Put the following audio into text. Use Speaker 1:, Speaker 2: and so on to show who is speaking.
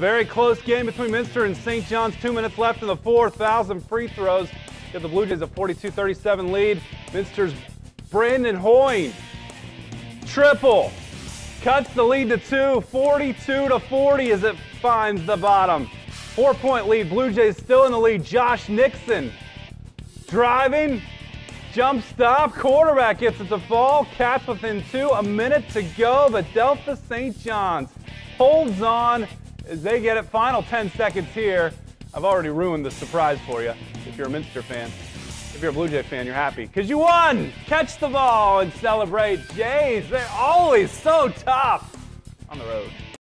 Speaker 1: Very close game between Minster and St. John's. Two minutes left in the 4,000 free throws. Give the Blue Jays a 42-37 lead. Minster's Brandon Hoyne. Triple. Cuts the lead to two, 42 to 40 as it finds the bottom. Four point lead. Blue Jays still in the lead. Josh Nixon driving. Jump stop. Quarterback gets it to fall. Cats within two. A minute to go. But Delphos St. John's holds on as they get it. Final 10 seconds here. I've already ruined the surprise for you if you're a Minster fan. If you're a Blue Jay fan, you're happy because you won. Catch the ball and celebrate. Jays, they're always so tough.